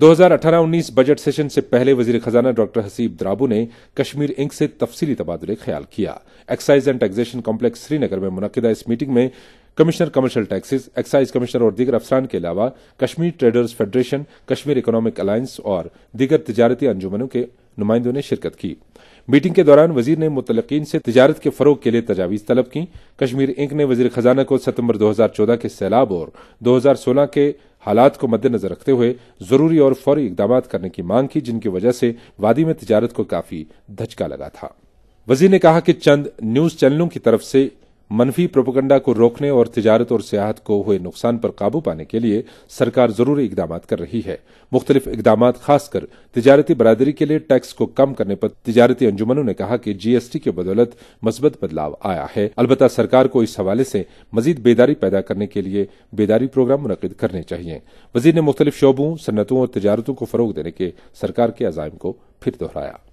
دو ہزار اٹھارہ انیس budget session سے پہلے وزیر خزانہ ڈاکٹر حسیب درابو نے کشمیر انک سے تفصیلی تبادلے خیال کیا۔ Excise and taxation complex Srinagar میں منعقدہ اس میٹنگ میں commissioner commercial taxes excise commissioner اور دیگر افسران کے علاوہ Kashmir traders federation Kashmir economic alliance اور دیگر تجارتی انجمنوں کے نمائندوں نے شرکت کی۔ میٹنگ کے دوران وزیر نے متعلقین سے تجارت کے فروغ کے لیے تجاویز طلب کی۔ کشمیر انک نے وزیر خزانہ کو ستمبر دو ہزار چودہ کے سیلاب اور دو ہزار سولہ کے حالات کو مد نظر رکھتے ہوئے ضروری اور فوری اقدامات کرنے کی مانگ کی، جن کی وجہ سے وادی میں تجارت کو کافی دھچکا لگا تھا۔ وزیر نے کہا کہ چند نیوز چینلوں کی طرف سے منفی پروپگنڈا کو روکنے اور تجارت اور سیاحت کو ہوئے نقصان پر قابو پانے کے لیے سرکار ضروری اقدامات کر رہی ہے۔ مختلف اقدامات خاص کر تجارتی برادری کے لیے ٹیکس کو کم کرنے پر تجارتی انجمنوں نے کہا کہ جی ایس ٹی کے بدولت مثبت بدلاؤ آیا ہے۔ البتہ سرکار کو اس حوالے سے مزید بیداری پیدا کرنے کے لیے بیداری پروگرام منعقد کرنے چاہیے۔ وزیر نے مختلف شعبوں، صنعتوں اور تجارتوں کو فروغ دینے کے سرکار کے عزائم کو پھر دہرایا۔